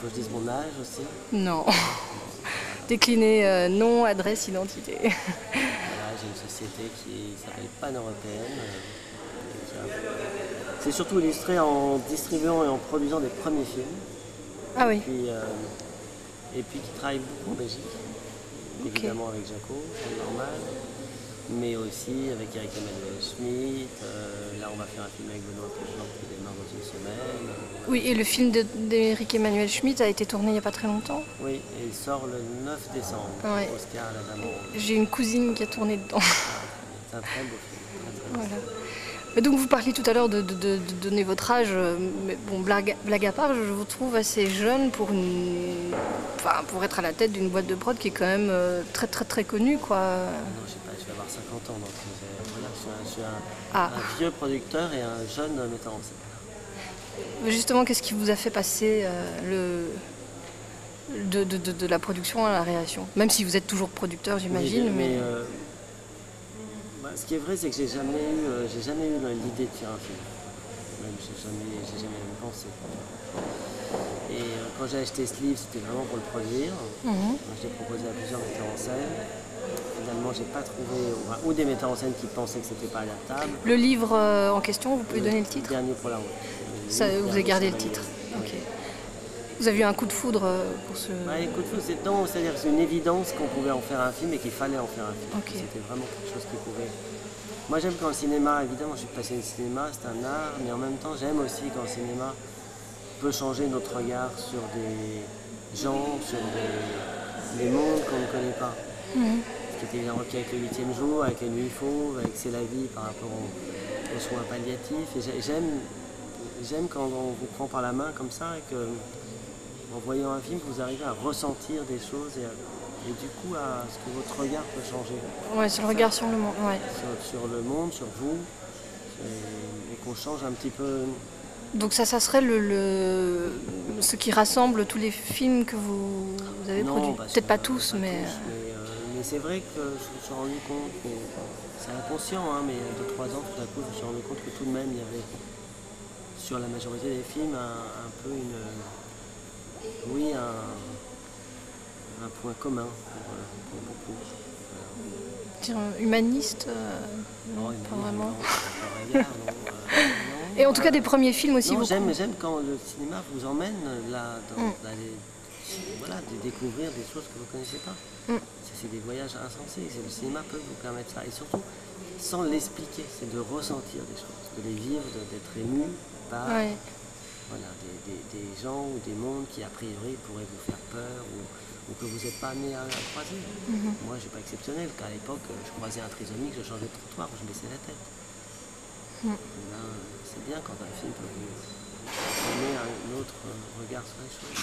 faut que je dise mon âge aussi. Non. Décliner euh, nom, adresse, identité. Voilà, j'ai une société qui s'appelle Pan Européenne. euh, C'est surtout illustré en distribuant et en produisant des premiers films. Ah oui. Puis, euh, et puis qui travaille beaucoup en Belgique. Évidemment avec Jaco, c'est normal. Mais aussi avec Eric Emmanuel Schmitt. euh, là, on va faire un film avec Benoît Poulgeant qui démarre dans une semaine. Oui, et le film de- d'Éric Emmanuel Schmitt a été tourné il n'y a pas très longtemps. Oui, et il sort le 9 décembre. Ouais. Oscar à la Dame. J'ai une cousine qui a tourné dedans. C'est un très beau film. très, très beau. Voilà. Mais donc vous parliez tout à l'heure de, de- de- de donner votre âge, euh, mais bon, blague, blague à part, je vous trouve assez jeune pour, une, enfin, pour être à la tête d'une boîte de prod qui est quand même euh, très très très connue. Quoi. Non, je sais pas, je vais avoir 50 ans, donc euh, voilà, je suis, un, je suis un- Ah. un vieux producteur et un jeune metteur en scène. Justement, qu'est-ce qui vous a fait passer euh, le, de, de- de- de la production à la réalisation? Même si vous êtes toujours producteur, j'imagine. Mais, euh, bah, ce qui est vrai, c'est que j'ai jamais eu, euh, j'ai jamais eu l'idée de faire un film. Même j'ai jamais, j'ai jamais même pensé. Et quand j'ai acheté ce livre, c'était vraiment pour le produire. Mhm. Donc, J'ai proposé à plusieurs metteurs en scène. Finalement, j'ai pas trouvé, enfin, ou des metteurs en scène qui pensaient que c'était pas adaptable. Le livre euh, en question, vous pouvez donner le titre Dernier pour la route. Ça, Vous avez gardé le titre. Ok. Vous avez eu un coup de foudre euh, pour ce. Bah, écoute, c'est non, c'est-à-dire c'est une évidence qu'on pouvait en faire un film et qu'il fallait en faire un film. C'était vraiment quelque chose qui pouvait. Moi j'aime quand le cinéma, évidemment, je suis passionné de cinéma, c'est un art, mais en même temps j'aime aussi quand le cinéma peut changer notre regard sur des gens, sur des, des mondes qu'on ne connaît pas. Ce qui était avec le huitième jour, avec les nuits fauves, avec C'est la vie par rapport aux, aux soins palliatifs. Et j'aime, j'aime quand on vous prend par la main comme ça et que en voyant un film, vous arrivez à ressentir des choses et, à- et du coup à ce que votre regard peut changer Ouais, sur le regard sur le monde. Ouais. sur, sur le monde, sur vous, et, et qu'on change un petit peu. Donc ça, ça serait le, le- ce qui rassemble tous les films que vous, vous avez Non, produits. Peut-être pas tous, mais. tous, mais, euh, mais c'est vrai que je me suis rendu compte, c'est inconscient, hein, mais il y a 2-3 ans, tout à coup, je me suis rendu compte que tout de même, il y avait sur la majorité des films un, un peu une. Oui, un, un point commun pour, euh, pour beaucoup. euh, dire, humaniste. euh, non, pas vraiment. non, Et en tout cas, des premiers films aussi. J'aime, quand le cinéma vous emmène là, dans- Mm. d'aller voilà, de découvrir des choses que vous ne connaissez pas. Mm. C'est, des voyages insensés. Le cinéma peut vous permettre ça. Et surtout, sans l'expliquer, c'est de ressentir des choses, de les vivre, d'être ému par Ouais. voilà, des, des- des gens ou des mondes qui, a priori, pourraient vous faire peur ou, ou que vous n'êtes pas amené à, à croiser. Mhm. Moi, je suis pas exceptionnel, qu'à l'époque, je croisais un trisomique, je changeais de trottoir, je baissais la tête. Mm. Et là, c'est bien quand un film peut vous donner un autre regard sur les choses.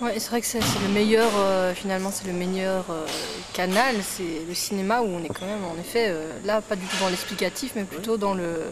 Ouais, et c'est vrai que c'est, le meilleur, euh, finalement, c'est le meilleur euh, canal, c'est le cinéma où on est quand même, en effet, euh, là, pas du tout dans l'explicatif, mais plutôt dans le.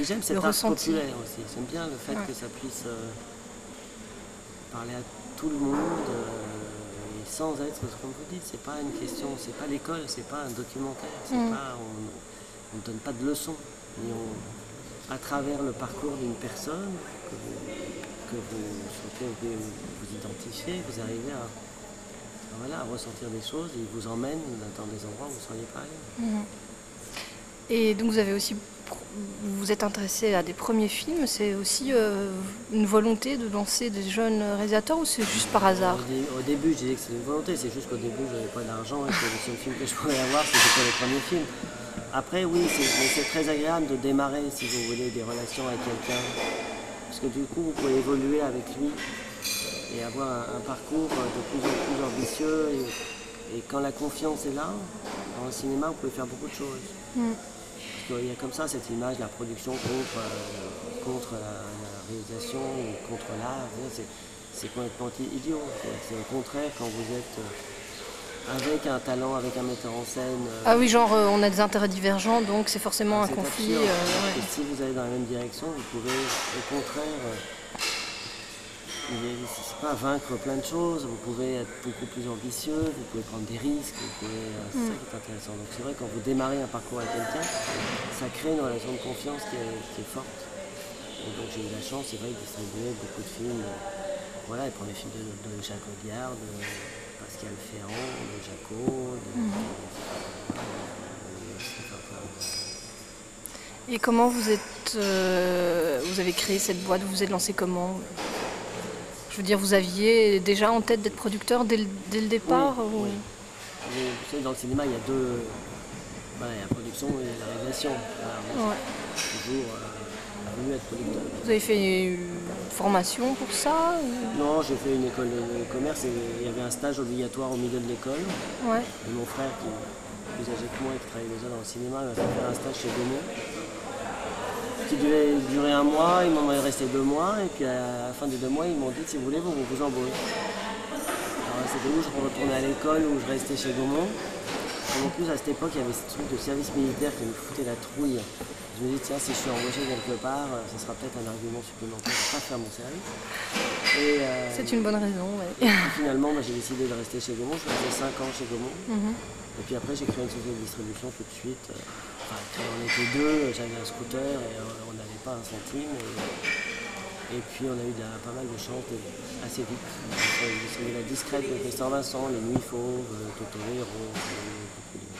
J'aime cet Le art ressenti. populaire aussi. J'aime bien le fait Ouais. que ça puisse parler à tout le monde et sans être, comme vous dites, c'est pas une question, c'est pas l'école, c'est pas un documentaire, c'est Mm. pas, on ne donne pas de leçons. Mais on, à travers le parcours d'une personne que vous, vous, lequel vous arrivez à, voilà, à ressentir des choses et il vous emmène dans des endroits où vous ne seriez pas allé. Mhm. Et donc vous avez aussi, vous êtes intéressé à des premiers films. C'est aussi euh, une volonté de lancer des jeunes réalisateurs ou c'est juste par hasard Au, dé- au début, je disais que c'était une volonté, c'est juste qu'au début, je n'avais pas d'argent et que le seul film que je pouvais avoir, c'était les premiers films. Après, oui, c'est très agréable de démarrer, si vous voulez, des relations avec quelqu'un. Parce que du coup, vous pouvez évoluer avec lui et avoir un, un parcours de plus en plus ambitieux. Et, et quand la confiance est là, dans le cinéma, vous pouvez faire beaucoup de choses. Mm. Parce qu'il y a comme ça cette image de la production contre, euh, contre la, la réalisation ou contre l'art. C'est- complètement idiot. C'est au contraire quand vous êtes euh, avec un talent, avec un metteur en scène. euh, Ah oui, genre euh, on a des intérêts divergents, donc c'est forcément un conflit. euh, ouais. Et si vous allez dans la même direction, vous pouvez au contraire pas vaincre plein de choses, vous pouvez être beaucoup plus ambitieux, vous pouvez prendre des risques, c'est ça Mm. qui est intéressant. Donc c'est vrai quand vous démarrez un parcours avec quelqu'un, ça crée une relation de confiance qui est, qui est forte. Et donc j'ai eu la chance, c'est vrai, de distribuer beaucoup de films voilà, les premiers films de, de Jacques Audiard, de Pascal Ferrand, de Jaco, de, de- de- Et comment vous êtes, euh, vous avez créé cette boîte Vous vous êtes lancé comment? Je veux dire, vous aviez déjà en tête d'être producteur dès le, dès le départ ou- oui. Mais, vous savez, dans le cinéma, il y a deux. A la production et la réalisation. Voilà, Ouais. toujours euh, voulu être producteur. Vous avez fait formation pour ça ou- Non, j'ai fait une école de commerce et il y avait un stage obligatoire au milieu de l'école. Ouais. Et mon frère, qui est plus âgé que moi et qui travaille déjà dans le cinéma, m'a fait faire un stage chez Gaumont. Qui devait durer un mois, il m'en est resté deux mois, et puis à la fin des deux mois, ils m'ont dit si vous voulez, vous vous embauchez. Alors c'était où? Je retournais à l'école, où je restais chez Gaumont. En plus, à cette époque, il y avait ce truc de service militaire qui me foutait la trouille. Je me dis, tiens, si je suis embauché quelque part, euh, ça sera peut-être un argument supplémentaire pour pas faire mon service. Euh, C'est une bonne raison, ouais. Finalement, j'ai décidé de rester chez Gaumont. Je resté 5 ans chez Gaumont. Mhm. Et puis après, j'ai créé une société de distribution tout de suite. Enfin, on était deux, j'avais un scooter et euh, on n'avait pas un centime. Et, et puis, on a eu de la- pas mal de chance de- assez vite. J'ai distribué la discrète de Vincent, Les Nuits Fauves, Totoro, Héros.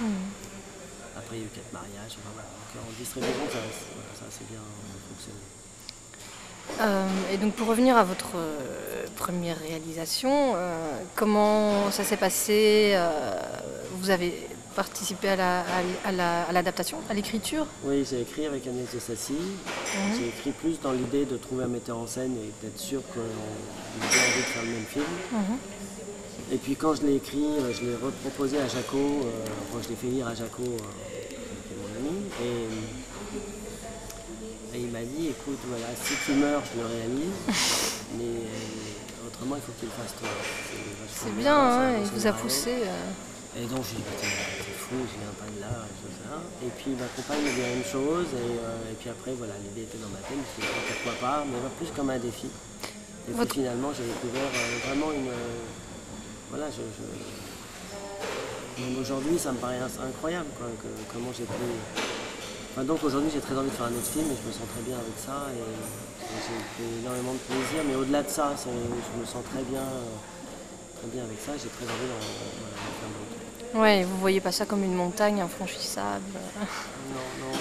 Mhm. Après, il y a eu quatre mariages. Enfin, voilà. Donc, en distribution, ça, voilà, ça a assez bien fonctionné. Euh, et donc pour revenir à votre euh, première réalisation, euh, comment ça s'est passé euh, Vous avez participé à la- à la- à l'adaptation, à l'écriture? Oui, j'ai écrit avec Agnès de Sassy. Mhm. J'ai écrit plus dans l'idée de trouver un metteur en scène et d'être sûr qu'on ait bien envie de faire le même film. Mhm. Et puis quand je l'ai écrit, euh, je l'ai reproposé à Jaco, euh, enfin je l'ai fait lire à Jaco, euh, qui est mon ami, et, et il m'a dit, écoute, voilà, si tu meurs, je le réalise, mais autrement, il faut que tu le fasses toi. C'est bien, hein, un il vous a poussé. euh, Et donc je lui ai dit, t'es fou, je viens pas de là, et tout ça. Et puis ma compagne m'a dit la même chose, et, et puis après, voilà, l'idée était dans ma tête, je me suis dit, pourquoi pas, mais plus comme un défi. Et puis finalement, j'ai découvert vraiment une. Voilà, je. je- Même aujourd'hui, ça me paraît incroyable, quoi, que- comment j'ai pu. Enfin, donc aujourd'hui, j'ai très envie de faire un autre film, et je me sens très bien avec ça, et, et j'ai pris énormément de plaisir, mais au-delà de ça, je me sens très bien, euh, très bien avec ça, j'ai très envie d'en faire d'autres. Ouais, vous voyez pas ça comme une montagne infranchissable. Non, non.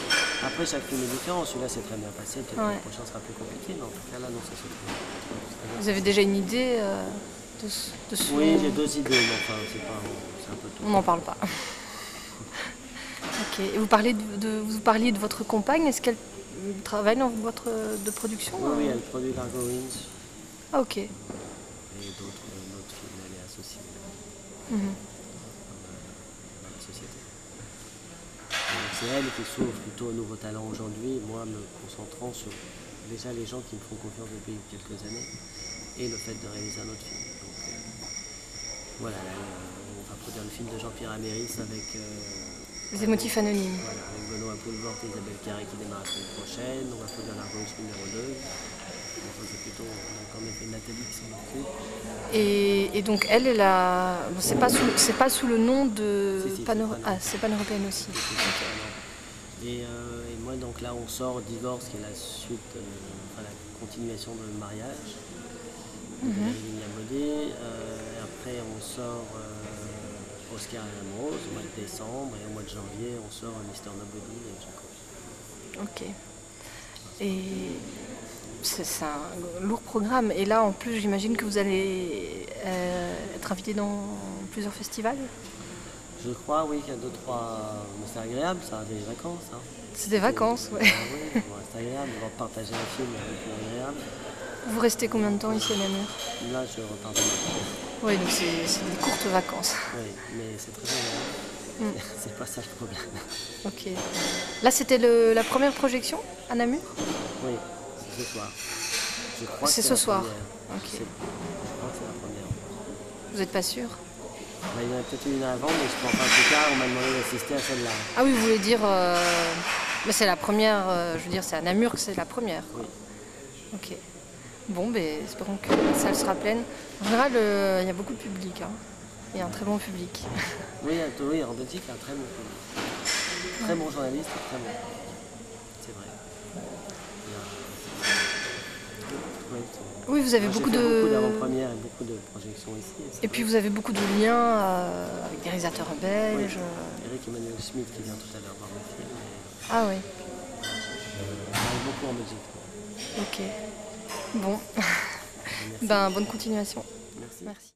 Après, chaque film est différent. Celui-là, c'est très bien passé. Peut-être que le prochain sera plus compliqué. Mais en tout cas, là, non, ça bien Vous avez déjà une idée euh, Oui, j'ai deux idées, mais enfin, c'est un peu tout. On n'en parle pas. ok. Et vous, parlez de, de- vous parliez de votre compagne. Est-ce qu'elle euh, travaille dans votre euh, de production Oui, oui, euh elle produit Largo Winch Ah, ok. et d'autres, euh. Elle est associée Mhm. dans la société. C'est elle qui s'ouvre plutôt aux nouveaux talents aujourd'hui, moi me concentrant sur déjà les gens qui me font confiance depuis quelques années et le fait de réaliser un autre film. Voilà, là, on va produire le film de Jean-Pierre Améris avec. euh, Les émotifs anonymes. Voilà, avec Benoît Poulvort et Isabelle Carré qui démarre la semaine prochaine. On va produire la Rose numéro 2. Donc, ça, c'est plutôt, on a encore même fait Nathalie qui s'en occupe. Et, et donc elle, elle a. bon, c'est pas sous, c'est pas sous le nom de Si, si, Ah, c'est pan-européenne aussi. Et, euh, et moi, donc là, on sort Divorce, qui est la suite, euh, enfin la continuation de Mariage, Valérie Labaudet. Après, on sort euh, Oscar et Anne Rose au mois de décembre. Et au mois de janvier, on sort Mister Nobody et Jacob. Ok. Et c'est un lourd programme. Et là, en plus, j'imagine que vous allez euh, être invité dans plusieurs festivals? Je crois, oui, qu'il y a deux, trois. Mais c'est agréable, ça, des vacances. Hein. C'est des vacances, ouais. Ah oui, bon, c'est agréable de partager un film avec agréable. Vous restez combien de temps ici à Namur? Là, je repars. Oui, donc c'est des courtes vacances. Oui, mais c'est très agréable. C'est pas ça le problème. Ok. Là, c'était le- la première projection à Namur? Oui, c'est ce soir. Je crois que C'est c'est ce soir. première. Ok. C'est- Je crois que c'est la première. Vous n'êtes pas sûr? Bah, il y en a peut-être une avant, mais je crois pas. En tout cas, on m'a demandé d'assister à celle-là. Ah oui, vous voulez dire. euh, Mais c'est la première, euh, je veux dire, c'est à Namur que c'est la première. Oui. Ok. Bon, ben, espérons que la salle sera pleine. En général, euh, il y a beaucoup de public. hein. Il y a un très bon public. Oui, en Belgique, il y a un très bon public. Très bon journaliste, très bon. C'est vrai. Oui, vous avez beaucoup de. beaucoup d'avant-premières et beaucoup de projections ici. c'est Et puis vous avez beaucoup de liens euh, avec des réalisateurs belges. euh. Eric Emmanuel Schmidt qui vient tout à l'heure voir mon film. et Ah oui, Je travaille beaucoup en Belgique. ok. Bon, ben bonne continuation. Merci. Merci.